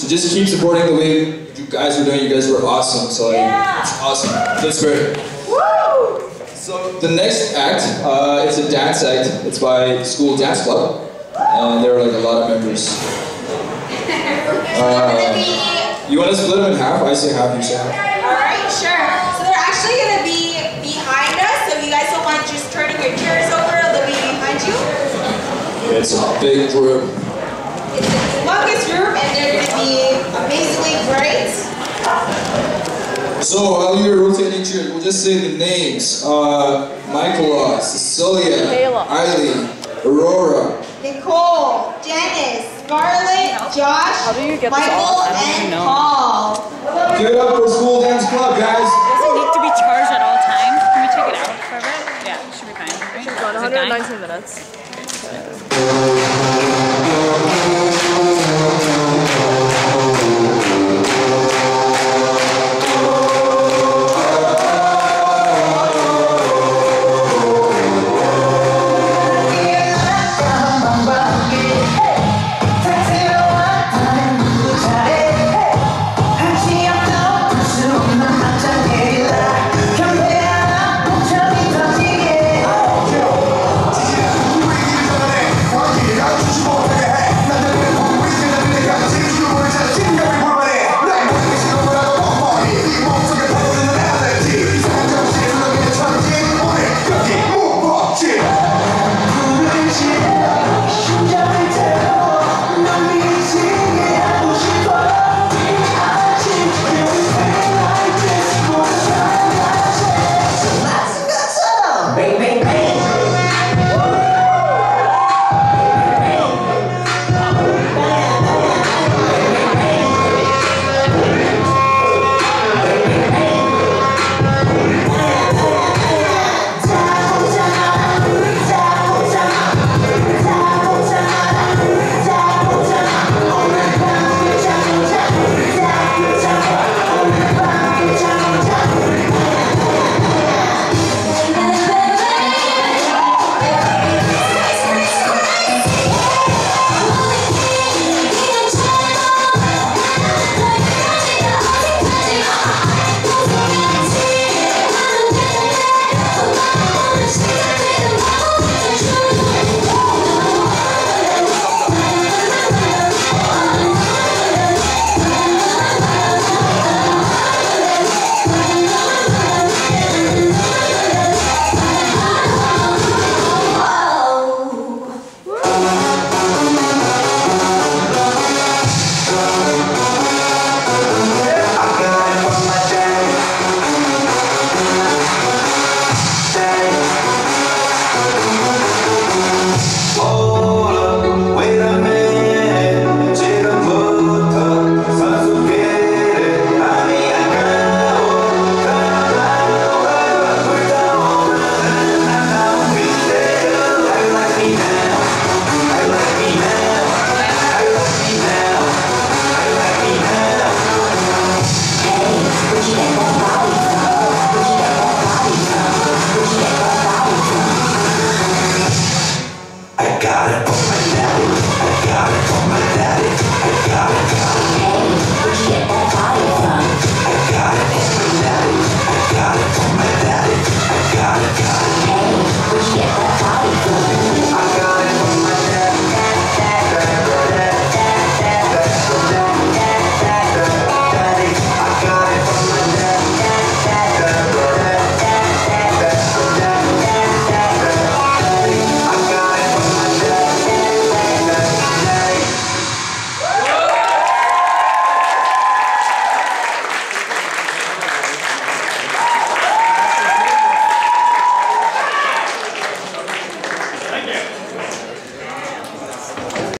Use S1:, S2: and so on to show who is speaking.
S1: So just keep supporting the way you guys were doing. You guys were awesome. So like,
S2: Yeah.
S1: it's awesome. That's great.
S2: Woo!
S1: So the next act, uh, it's a dance act. It's by Skule Dance Club, and there are like a lot of members.
S2: Gonna
S1: You want to split them in half? I say half. You say half.
S2: Alright, sure. So they're actually gonna be behind us, so if you guys don't mind just turning your chairs over, they'll be behind you.
S1: It's a big group.
S2: It's group and they're gonna be amazingly great.
S1: So while you're rotating chairs, we'll just say the names. Uh, Michaela, Cecilia,
S3: Kayla.
S1: Eileen, Aurora.
S2: Nicole, Dennis, Scarlett, Josh,
S3: How do you get
S2: Michael.
S3: I don't
S2: and
S3: even know.
S2: Paul.
S1: Give it up for Skule Dance Club, guys.
S4: Does it need to be charged at all times? Can we take it out for a bit? Yeah, it should be fine. Right?
S3: Gone
S4: Is it
S3: 119 minutes.